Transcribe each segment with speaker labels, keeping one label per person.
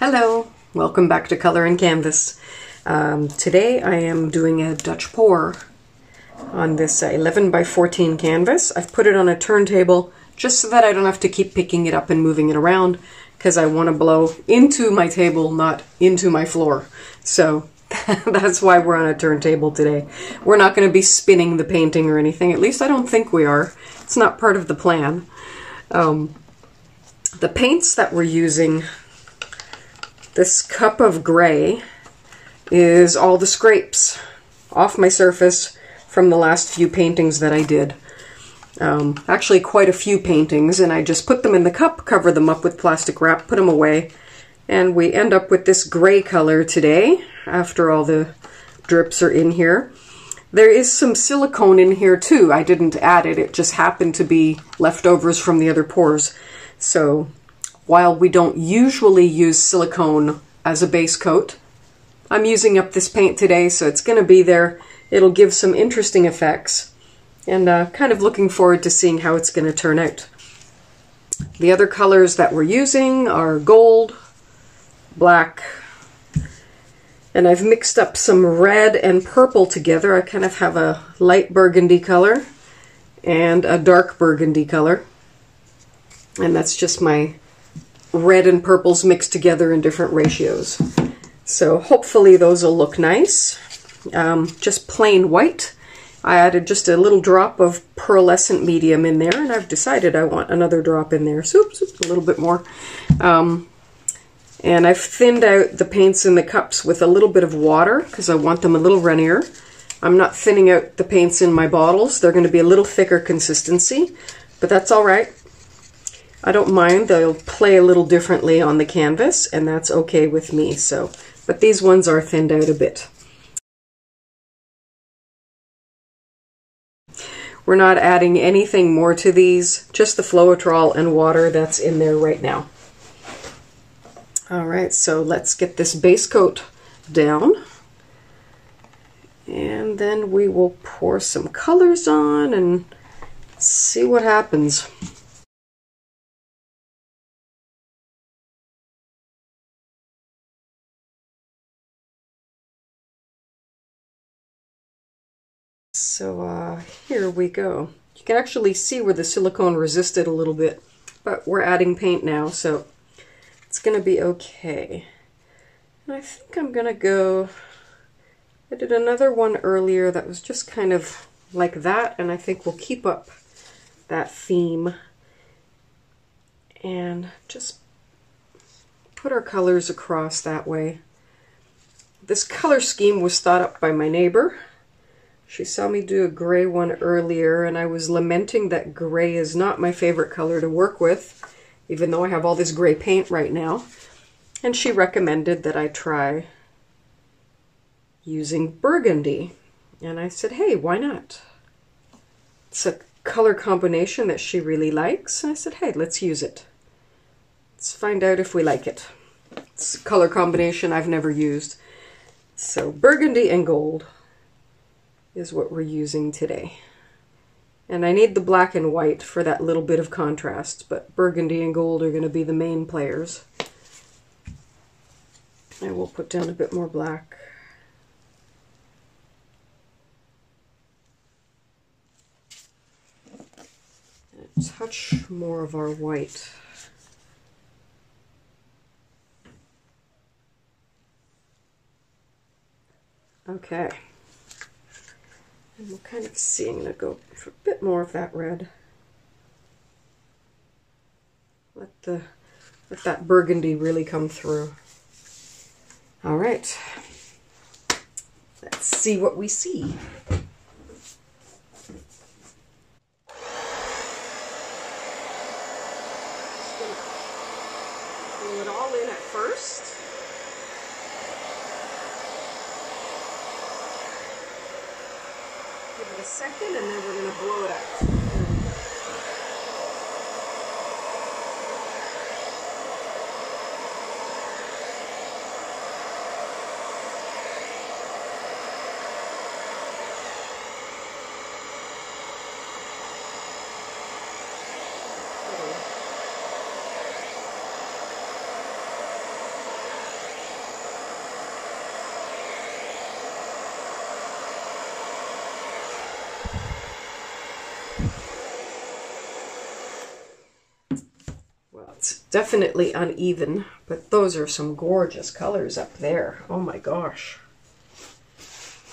Speaker 1: Hello, welcome back to Color and Canvas. Um, today I am doing a Dutch pour on this uh, 11 by 14 canvas. I've put it on a turntable just so that I don't have to keep picking it up and moving it around because I want to blow into my table, not into my floor. So that's why we're on a turntable today. We're not going to be spinning the painting or anything. At least I don't think we are. It's not part of the plan. Um, the paints that we're using, this cup of gray is all the scrapes off my surface from the last few paintings that I did. Um, actually quite a few paintings, and I just put them in the cup, cover them up with plastic wrap, put them away, and we end up with this gray color today, after all the drips are in here. There is some silicone in here too. I didn't add it, it just happened to be leftovers from the other pours. So while we don't usually use silicone as a base coat, I'm using up this paint today, so it's going to be there. It'll give some interesting effects, and uh, kind of looking forward to seeing how it's going to turn out. The other colors that we're using are gold, black, and I've mixed up some red and purple together. I kind of have a light burgundy color and a dark burgundy color. And that's just my red and purples mixed together in different ratios. So hopefully those will look nice. Um, just plain white. I added just a little drop of pearlescent medium in there, and I've decided I want another drop in there. So, oops, a little bit more. Um, and I've thinned out the paints in the cups with a little bit of water because I want them a little runnier. I'm not thinning out the paints in my bottles. They're going to be a little thicker consistency, but that's all right. I don't mind. They'll play a little differently on the canvas, and that's okay with me. So, But these ones are thinned out a bit. We're not adding anything more to these, just the Floetrol and water that's in there right now. All right, so let's get this base coat down. And then we will pour some colors on and see what happens. So uh, here we go. You can actually see where the silicone resisted a little bit, but we're adding paint now, so it's going to be okay. And I think I'm going to go... I did another one earlier that was just kind of like that, and I think we'll keep up that theme and just put our colors across that way. This color scheme was thought up by my neighbor, she saw me do a gray one earlier, and I was lamenting that gray is not my favorite color to work with, even though I have all this gray paint right now. And she recommended that I try using burgundy. And I said, hey, why not? It's a color combination that she really likes. And I said, hey, let's use it. Let's find out if we like it. It's a color combination I've never used. So burgundy and gold is what we're using today. And I need the black and white for that little bit of contrast, but burgundy and gold are going to be the main players. I will put down a bit more black. And a touch more of our white. Okay. And we'll kind of see, I'm going to go for a bit more of that red. Let the let that burgundy really come through. All right. Let's see what we see. Pull it all in at first. Give it a second and then we're going to blow it out. Definitely uneven, but those are some gorgeous colors up there. Oh my gosh.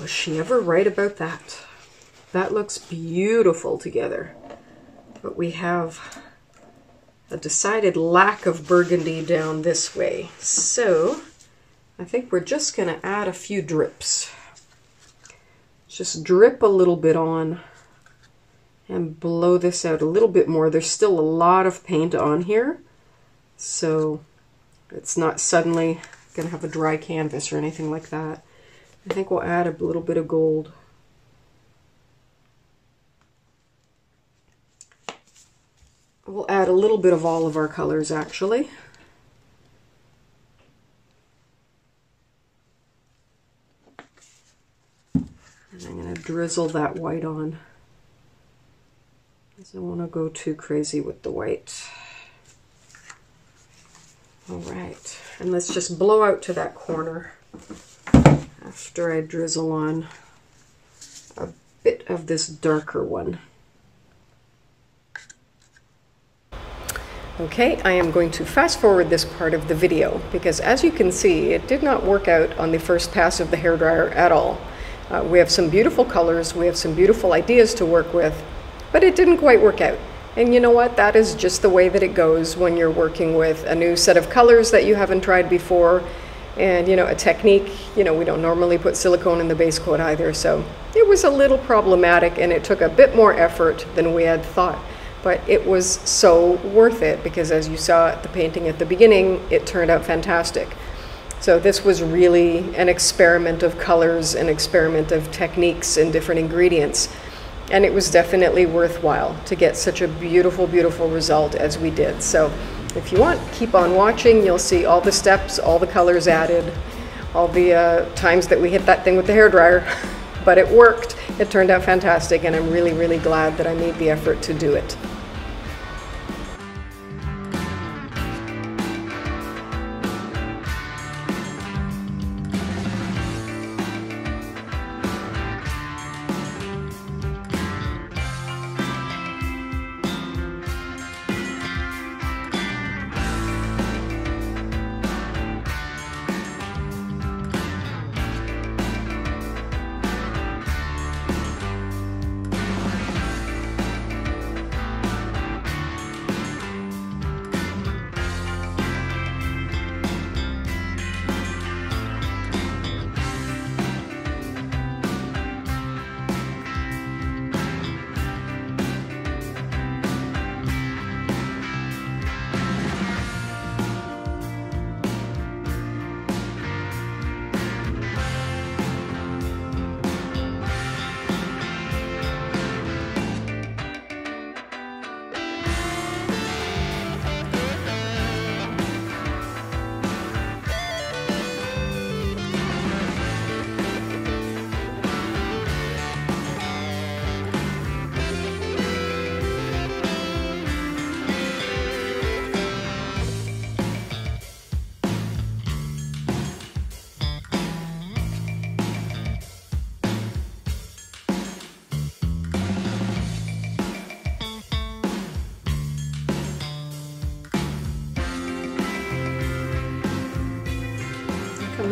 Speaker 1: Was she ever right about that? That looks beautiful together. But we have a decided lack of burgundy down this way. So I think we're just going to add a few drips. Just drip a little bit on and blow this out a little bit more. There's still a lot of paint on here, so it's not suddenly going to have a dry canvas or anything like that. I think we'll add a little bit of gold. We'll add a little bit of all of our colors actually. And I'm going to drizzle that white on. I don't want to go too crazy with the white. All right, and let's just blow out to that corner after I drizzle on a bit of this darker one. Okay, I am going to fast forward this part of the video because as you can see, it did not work out on the first pass of the hairdryer at all. Uh, we have some beautiful colors, we have some beautiful ideas to work with, but it didn't quite work out. And you know what? That is just the way that it goes when you're working with a new set of colors that you haven't tried before. And you know, a technique, you know, we don't normally put silicone in the base coat either. So it was a little problematic and it took a bit more effort than we had thought. But it was so worth it because as you saw at the painting at the beginning, it turned out fantastic. So this was really an experiment of colors, an experiment of techniques and different ingredients and it was definitely worthwhile to get such a beautiful, beautiful result as we did. So if you want, keep on watching. You'll see all the steps, all the colors added, all the uh, times that we hit that thing with the hair dryer. but it worked. It turned out fantastic, and I'm really, really glad that I made the effort to do it.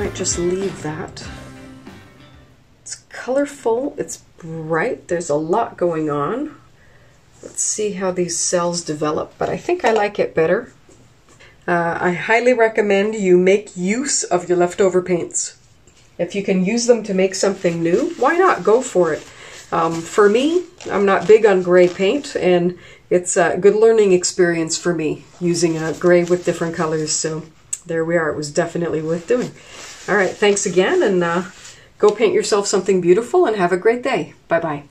Speaker 1: Might just leave that. It's colorful, it's bright, there's a lot going on. Let's see how these cells develop, but I think I like it better. Uh, I highly recommend you make use of your leftover paints. If you can use them to make something new, why not? Go for it. Um, for me, I'm not big on gray paint, and it's a good learning experience for me using a gray with different colors. So there we are. It was definitely worth doing. All right, thanks again, and uh, go paint yourself something beautiful and have a great day. Bye-bye.